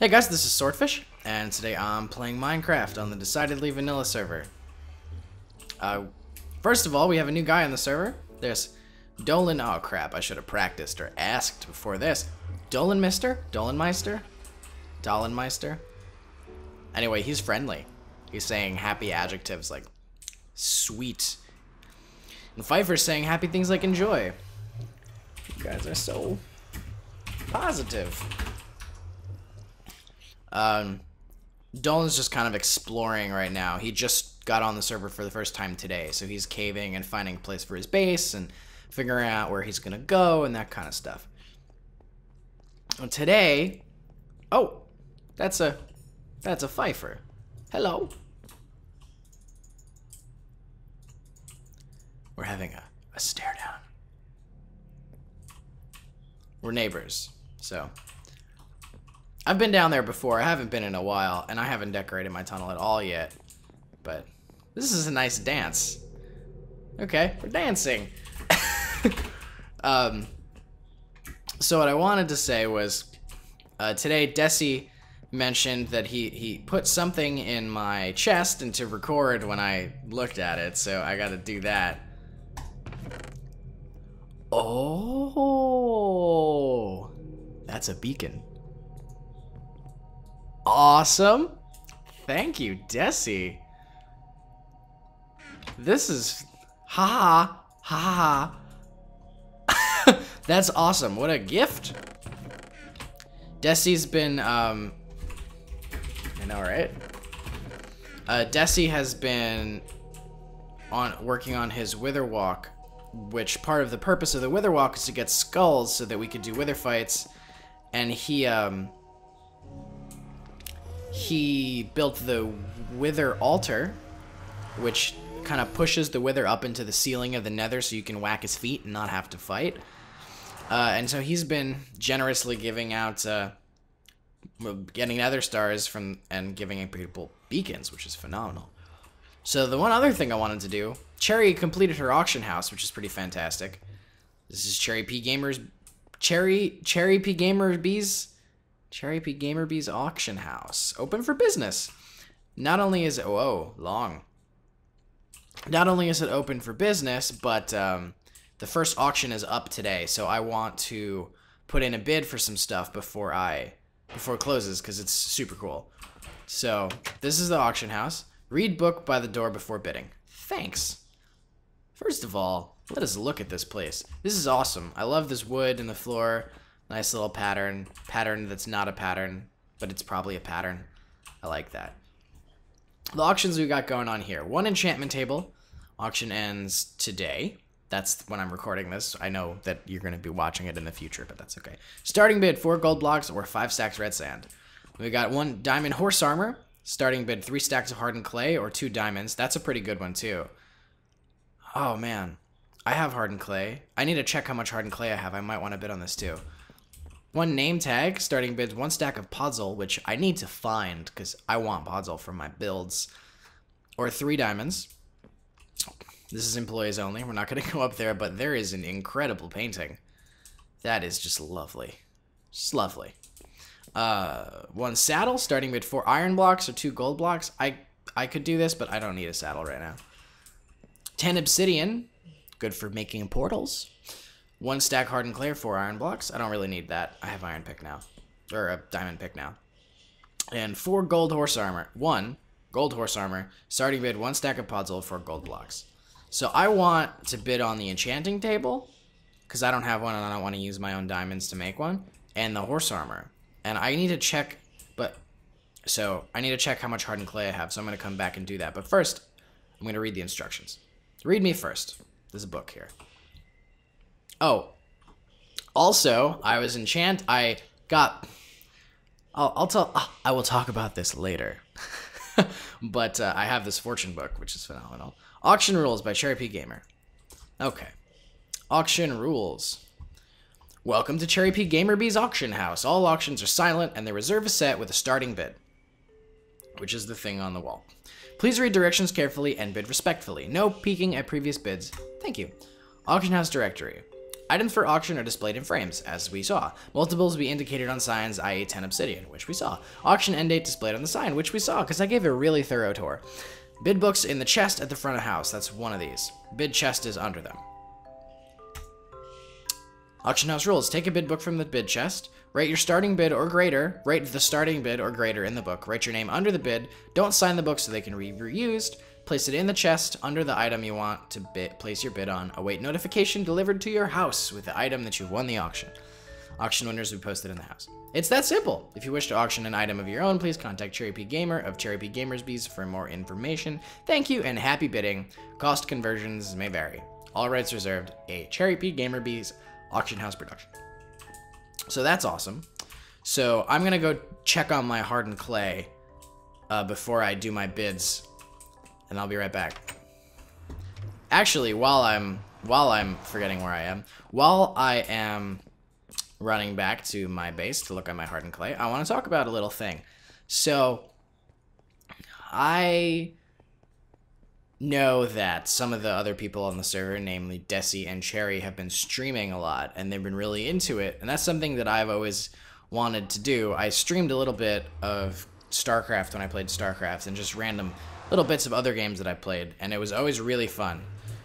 Hey guys, this is Swordfish, and today I'm playing Minecraft on the decidedly vanilla server. Uh, first of all, we have a new guy on the server. There's Dolan. Oh crap, I should have practiced or asked before this. Dolan Mister? Dolanmeister? Dolanmeister? Anyway, he's friendly. He's saying happy adjectives like sweet. And Pfeifer's saying happy things like enjoy. You guys are so positive. Um, Dolan's just kind of exploring right now. He just got on the server for the first time today, so he's caving and finding a place for his base and figuring out where he's gonna go and that kind of stuff. And today, oh, that's a that's a Pfeifer. Hello. We're having a, a stare down. We're neighbors, so I've been down there before. I haven't been in a while, and I haven't decorated my tunnel at all yet. But this is a nice dance. Okay, we're dancing. um, so what I wanted to say was, uh, today Deci mentioned that he, he put something in my chest and to record when I looked at it, so I gotta do that. Oh, that's a beacon. Awesome. Thank you, Deci. This is ha ha ha. ha. That's awesome. What a gift. Deci's been um I know, right? Uh Deci has been on working on his Wither Walk, which part of the purpose of the Wither Walk is to get skulls so that we could do Wither fights. And he um he built the Wither Altar, which kind of pushes the Wither up into the ceiling of the Nether so you can whack his feet and not have to fight. Uh, and so he's been generously giving out, uh, getting Nether stars from and giving people beacons, which is phenomenal. So the one other thing I wanted to do, Cherry completed her auction house, which is pretty fantastic. This is Cherry P Gamers, Cherry Cherry P Gamer Bees Cherry P Gamer Bees auction house, open for business. Not only is it whoa long. Not only is it open for business, but um, the first auction is up today, so I want to put in a bid for some stuff before I before it closes because it's super cool. So this is the auction house. Read book by the door before bidding. Thanks. First of all, let us look at this place. This is awesome. I love this wood and the floor. Nice little pattern. Pattern that's not a pattern, but it's probably a pattern. I like that. The auctions we got going on here. One enchantment table. Auction ends today. That's when I'm recording this. I know that you're going to be watching it in the future, but that's okay. Starting bid, four gold blocks or five stacks red sand. We got one diamond horse armor. Starting bid, three stacks of hardened clay or two diamonds. That's a pretty good one, too. Oh, man. I have hardened clay. I need to check how much hardened clay I have. I might want to bid on this, too. One name tag, starting bids, one stack of Podzol, which I need to find because I want Podzol for my builds. Or three diamonds. This is employees only. We're not going to go up there, but there is an incredible painting. That is just lovely. Just lovely. Uh, one saddle, starting bid four iron blocks or two gold blocks. I I could do this, but I don't need a saddle right now. Ten obsidian, good for making portals. One stack hardened clay, four iron blocks. I don't really need that. I have iron pick now. Or a diamond pick now. And four gold horse armor. One gold horse armor. Starting bid, one stack of Podzol, four gold blocks. So I want to bid on the enchanting table. Because I don't have one and I don't want to use my own diamonds to make one. And the horse armor. And I need to check, but... So, I need to check how much hardened clay I have. So I'm going to come back and do that. But first, I'm going to read the instructions. Read me first. There's a book here. Oh, also, I was enchant. I got. I'll, I'll tell. Uh, I will talk about this later. but uh, I have this fortune book, which is phenomenal. Auction rules by Cherry P Gamer. Okay. Auction rules. Welcome to Cherry P Gamer Bee's auction house. All auctions are silent, and they reserve a set with a starting bid, which is the thing on the wall. Please read directions carefully and bid respectfully. No peeking at previous bids. Thank you. Auction house directory. Items for auction are displayed in frames, as we saw. Multiples be indicated on signs, i.e. 10 obsidian, which we saw. Auction end date displayed on the sign, which we saw, because I gave a really thorough tour. Bid books in the chest at the front of house. That's one of these. Bid chest is under them. Auction house rules. Take a bid book from the bid chest. Write your starting bid or greater. Write the starting bid or greater in the book. Write your name under the bid. Don't sign the book so they can be reused. Place it in the chest under the item you want to bid, place your bid on. Await notification delivered to your house with the item that you've won the auction. Auction winners will be posted in the house. It's that simple. If you wish to auction an item of your own, please contact Cherry P Gamer of Cherry P Gamers Bees for more information. Thank you and happy bidding. Cost conversions may vary. All rights reserved. A Cherry P Gamer Bees auction house production. So that's awesome. So I'm gonna go check on my hardened clay uh, before I do my bids, and I'll be right back. Actually, while I'm while I'm forgetting where I am, while I am running back to my base to look at my hardened clay, I want to talk about a little thing. So I know that some of the other people on the server, namely Deci and Cherry, have been streaming a lot and they've been really into it. And that's something that I've always wanted to do. I streamed a little bit of StarCraft when I played StarCraft and just random little bits of other games that I played, and it was always really fun.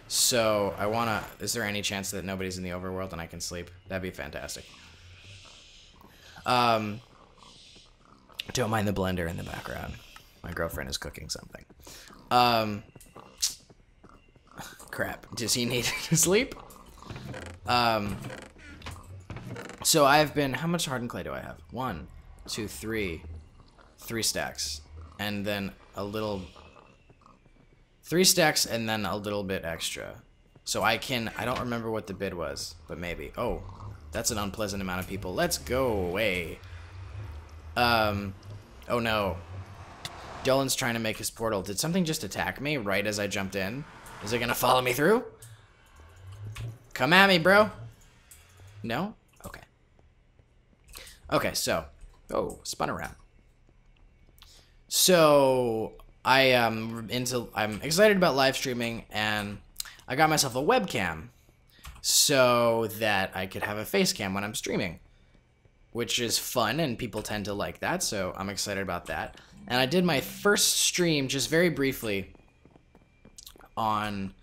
So I wanna. Is there any chance that nobody's in the overworld and I can sleep? That'd be fantastic. Um, don't mind the blender in the background. My girlfriend is cooking something. Um, crap. Does he need to sleep? Um, so I've been. How much hardened clay do I have? One, two, three, three stacks, and then a little. Three stacks and then a little bit extra. So I can. I don't remember what the bid was, but maybe. Oh, that's an unpleasant amount of people. Let's go away. Um. Oh no. Dolan's trying to make his portal. Did something just attack me right as I jumped in? Is it gonna follow me through? Come at me, bro. No? Okay. Okay, so. Oh, spun around. So I am into I'm excited about live streaming and I got myself a webcam so that I could have a face cam when I'm streaming. Which is fun and people tend to like that, so I'm excited about that. And I did my first stream just very briefly on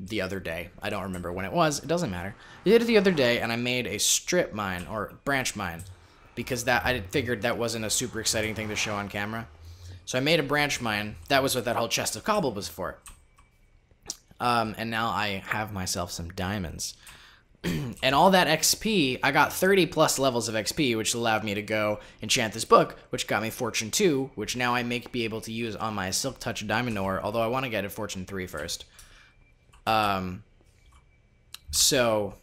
the other day. I don't remember when it was. It doesn't matter. I did it the other day, and I made a strip mine or branch mine because that I figured that wasn't a super exciting thing to show on camera. So I made a branch mine. That was what that whole chest of cobble was for. Um, and now I have myself some diamonds. and all that XP, I got 30 plus levels of XP, which allowed me to go enchant this book, which got me Fortune 2, which now I may be able to use on my Silk Touch Diamond Ore, although I want to get a Fortune 3 first. Um, so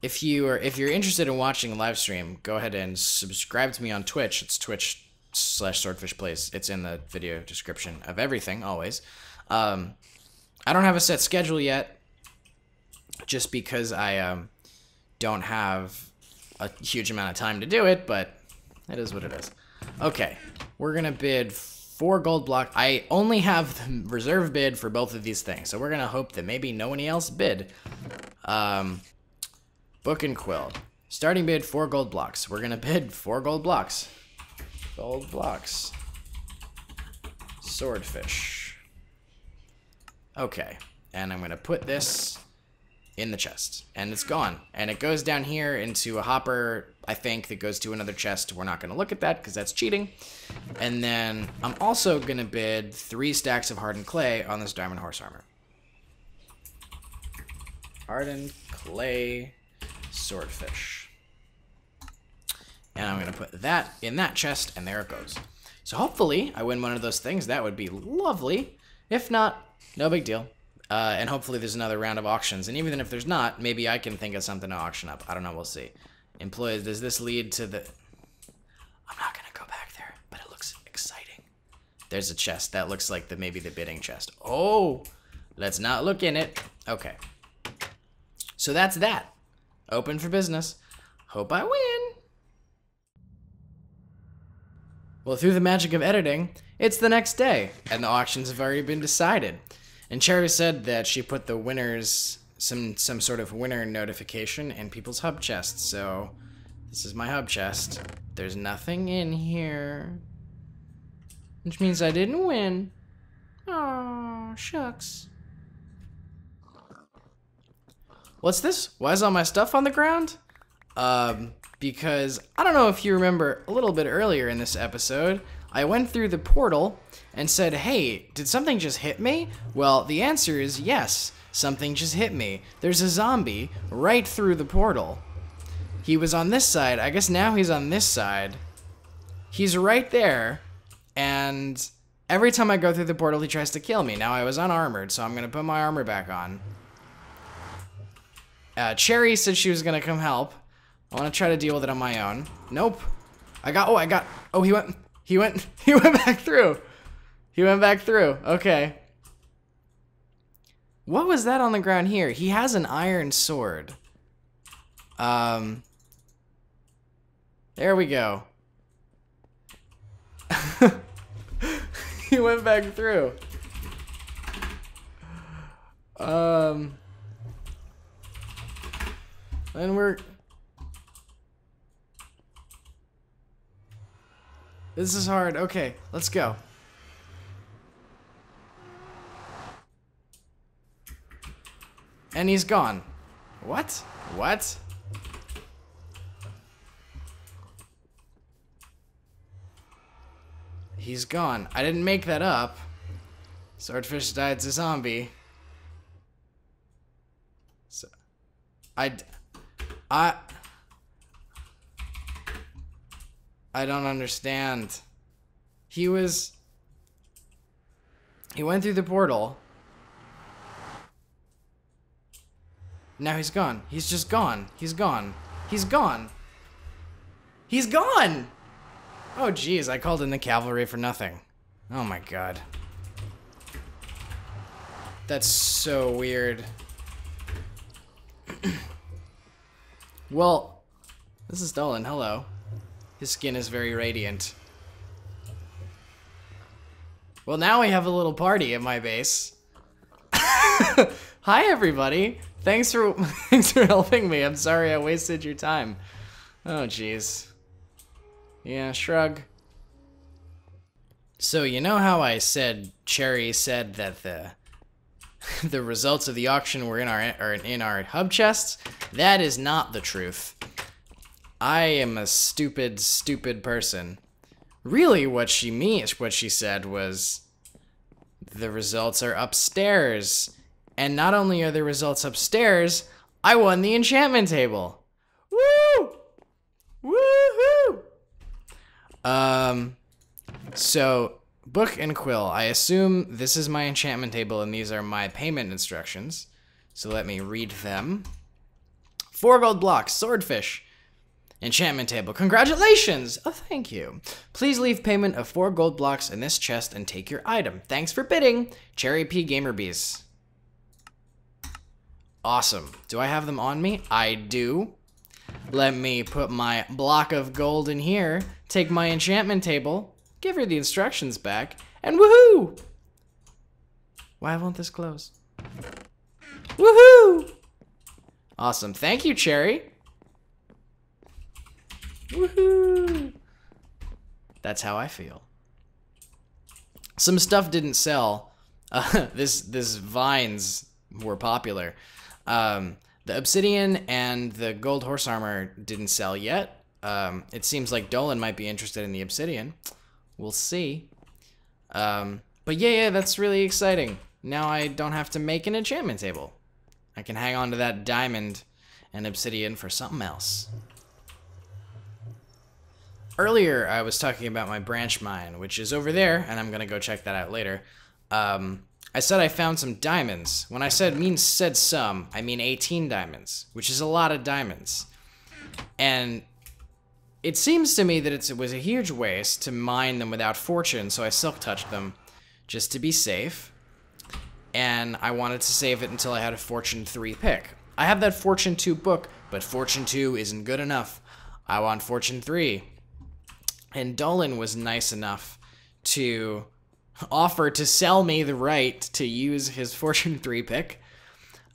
if you are if you're interested in watching a live stream, go ahead and subscribe to me on Twitch. It's Twitch slash Swordfish Plays. It's in the video description of everything always. Um, I don't have a set schedule yet, just because I um, don't have a huge amount of time to do it, but it is what it is. Okay, we're gonna bid four gold block. I only have the reserve bid for both of these things, so we're gonna hope that maybe no one else bid. Um, book and quill. Starting bid four gold blocks. We're gonna bid four gold blocks. Gold blocks. Swordfish. Okay, and I'm gonna put this in the chest, and it's gone. And it goes down here into a hopper, I think, that goes to another chest. We're not going to look at that because that's cheating. And then I'm also going to bid three stacks of hardened clay on this diamond horse armor. Hardened clay swordfish. And I'm going to put that in that chest, and there it goes. So hopefully I win one of those things. That would be lovely. If not, no big deal. Uh, and hopefully there's another round of auctions. And even if there's not, maybe I can think of something to auction up. I don't know. We'll see. Employees, does this lead to the... I'm not going to go back there, but it looks exciting. There's a chest. That looks like the maybe the bidding chest. Oh, let's not look in it. Okay. So that's that. Open for business. Hope I win. Well, through the magic of editing, it's the next day, and the auctions have already been decided. And Cherry said that she put the winners some some sort of winner notification in people's hub chests. So this is my hub chest. There's nothing in here. Which means I didn't win. Oh, shucks. What's this? Why is all my stuff on the ground? Um, because I don't know if you remember a little bit earlier in this episode, I went through the portal and said, hey, did something just hit me? Well, the answer is yes, something just hit me. There's a zombie right through the portal. He was on this side. I guess now he's on this side. He's right there, and every time I go through the portal, he tries to kill me. Now I was unarmored, so I'm gonna put my armor back on. Uh, Cherry said she was gonna come help. I want to try to deal with it on my own. Nope. I got. Oh, I got. Oh, he went. He went. He went back through. He went back through. Okay. What was that on the ground here? He has an iron sword. Um. There we go. he went back through. Um. And we're... This is hard. Okay, let's go. And he's gone. What? What? He's gone. I didn't make that up. Swordfish died to zombie. So, I, I, I don't understand. He was, he went through the portal. Now he's gone. He's just gone. He's gone. He's gone. He's gone! Oh, jeez, I called in the cavalry for nothing. Oh my god. That's so weird. well, this is Dolan. Hello. His skin is very radiant. Well, now we have a little party at my base. Hi, everybody. Thanks for thanks for helping me. I'm sorry I wasted your time. Oh, jeez. Yeah, shrug. So you know how I said Cherry said that the the results of the auction were in our are in our hub chests? That is not the truth. I am a stupid, stupid person. Really, what she means, what she said was, the results are upstairs, and not only are the results upstairs, I won the enchantment table. Woo! Woohoo! Um, so book and quill. I assume this is my enchantment table and these are my payment instructions. So let me read them. Four gold blocks, swordfish. Enchantment table. Congratulations! Oh, thank you. Please leave payment of four gold blocks in this chest and take your item. Thanks for bidding. Cherry P Gamerbees. Awesome. Do I have them on me? I do. Let me put my block of gold in here, take my enchantment table, give her the instructions back, and woohoo! Why won't this close? Woohoo! Awesome. Thank you, Cherry. Woohoo! That's how I feel. Some stuff didn't sell. Uh, this this vines were popular. Um, the obsidian and the gold horse armor didn't sell yet. Um, it seems like Dolan might be interested in the obsidian. We'll see. Um, but yeah, yeah, that's really exciting. Now I don't have to make an enchantment table. I can hang on to that diamond and obsidian for something else. Earlier, I was talking about my branch mine, which is over there, and I'm gonna go check that out later. Um, I said I found some diamonds. When I said mean said some, I mean 18 diamonds, which is a lot of diamonds. And it seems to me that it was a huge waste to mine them without fortune, so I silk touched them just to be safe. And I wanted to save it until I had a fortune 3 pick. I have that fortune 2 book, but fortune 2 isn't good enough. I want fortune 3. And Dolan was nice enough to offer to sell me the right to use his Fortune 3 pick.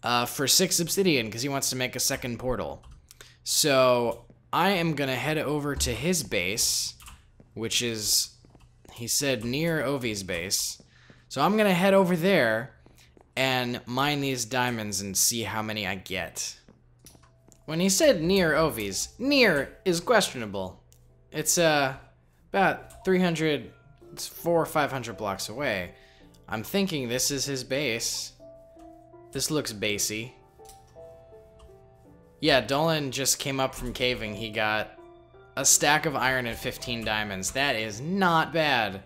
uh, for six obsidian because he wants to make a second portal. So I am gonna head over to his base, which is, he said near Ovi's base. So I'm gonna head over there and mine these diamonds and see how many I get. When he said near Ovi's, near is questionable. It's uh about 300, it's four or 500 blocks away. I'm thinking this is his base. This looks basey. Yeah, Dolan just came up from caving. He got a stack of iron and 15 diamonds. That is not bad.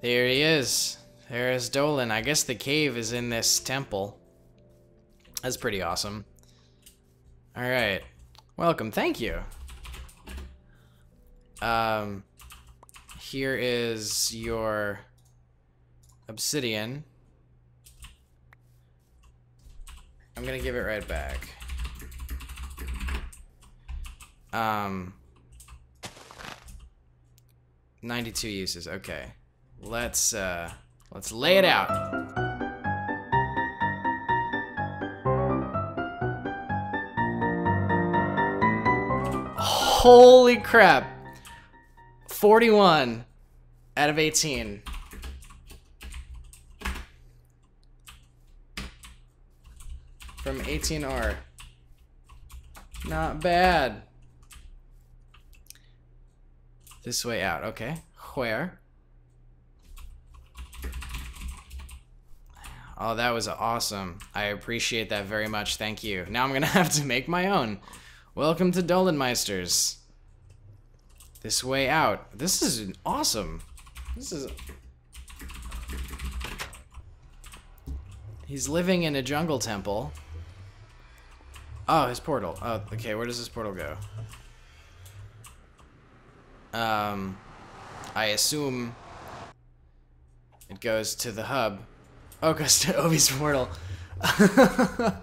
There he is. There is Dolan. I guess the cave is in this temple. That's pretty awesome. Alright. Welcome. Thank you. Um, here is your obsidian. I'm gonna give it right back. Um, 92 uses. Okay, let's uh, let's lay it out. Holy crap! 41 out of 18. From 18 ore. Not bad. This way out, okay. Where? Oh, that was awesome. I appreciate that very much. Thank you. Now I'm gonna have to make my own. Welcome to Dolanmeisters. This way out. This is awesome. This is... He's living in a jungle temple. Oh, his portal. Oh, okay, where does this portal go? Um, I assume it goes to the hub. Oh, goes to Ovi's portal.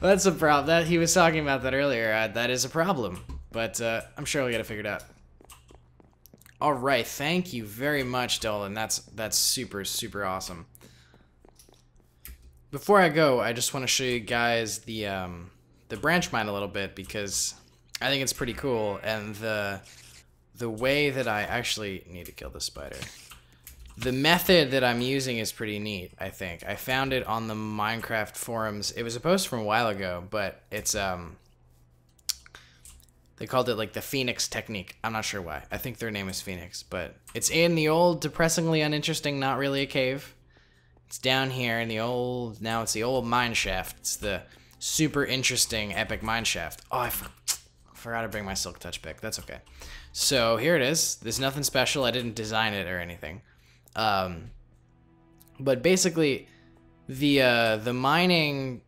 That's a problem. That he was talking about that earlier. Uh, that is a problem, but uh, I'm sure we'll get it figured out. All right, thank you very much, Dolan. That's that's super super awesome. Before I go, I just want to show you guys the um, the branch mine a little bit because I think it's pretty cool, and the the way that I actually need to kill the spider. The method that I'm using is pretty neat. I think I found it on the Minecraft forums. It was a post from a while ago, but it's um they called it like the Phoenix technique. I'm not sure why. I think their name is Phoenix, but it's in the old, depressingly uninteresting, not really a cave. It's down here in the old, now it's the old mine shaft. It's the super interesting epic mine shaft. Oh, I, forgot to bring my silk touch pick. That's okay. So here it is. There's nothing special. I didn't design it or anything. Um, but basically, the uh, the mining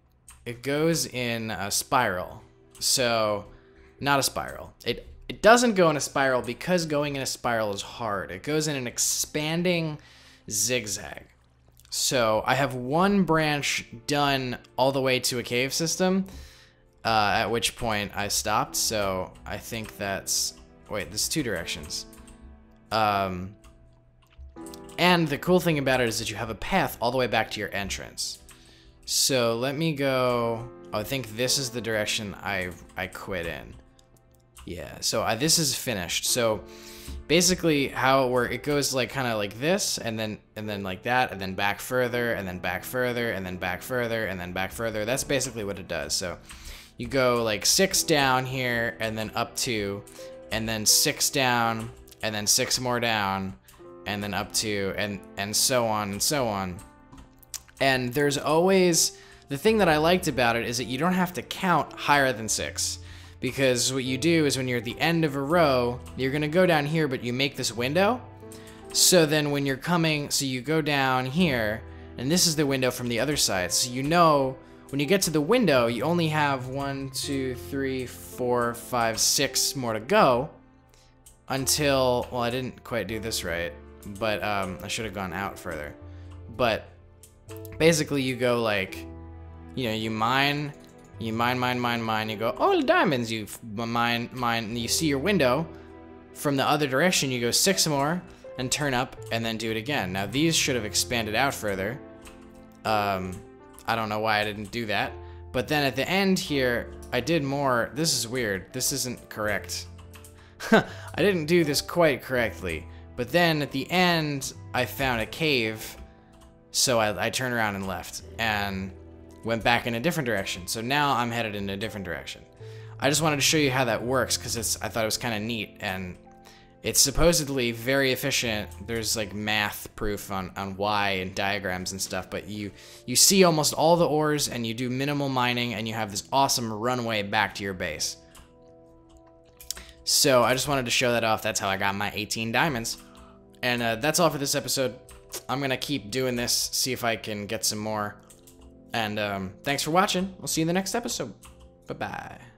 it goes in a spiral. So not a spiral. It it doesn't go in a spiral because going in a spiral is hard. It goes in an expanding zigzag. So I have one branch done all the way to a cave system, uh, at which point I stopped. So I think that's wait. There's two directions. Um, and the cool thing about it is that you have a path all the way back to your entrance. So let me go. I think this is the direction I I quit in. Yeah, so uh, this is finished. So basically how it works, it goes like kind of like this and then and then like that and then back further and then back further and then back further and then back further. That's basically what it does. So you go like six down here and then up two and then six down and then six more down and then up two and and so on and so on. And there's always the thing that I liked about it is that you don't have to count higher than six because what you do is when you're at the end of a row, you're gonna go down here, but you make this window. So then when you're coming, so you go down here, and this is the window from the other side. So you know, when you get to the window, you only have one, two, three, four, five, six more to go until, well, I didn't quite do this right, but um, I should have gone out further. But basically you go like, you know, you mine you mine, mine, mine, mine. You go, oh, diamonds. You mine, mine. You see your window. From the other direction, you go six more and turn up and then do it again. Now, these should have expanded out further. Um, I don't know why I didn't do that. But then at the end here, I did more. This is weird. This isn't correct. I didn't do this quite correctly. But then at the end, I found a cave. So I, I turned around and left and went back in a different direction. So now I'm headed in a different direction. I just wanted to show you how that works because it's I thought it was kind of neat and it's supposedly very efficient. There's like math proof on, on why and diagrams and stuff, but you you see almost all the ores and you do minimal mining and you have this awesome runway back to your base. So I just wanted to show that off. That's how I got my 18 diamonds. And uh, that's all for this episode. I'm going to keep doing this, see if I can get some more. And um, thanks for watching. We'll see you in the next episode. Bye-bye.